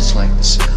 just like the sound.